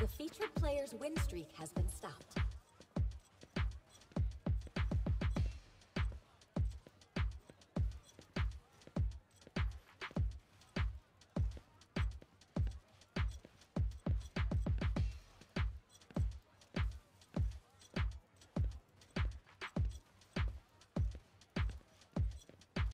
The featured player's win streak has been stopped.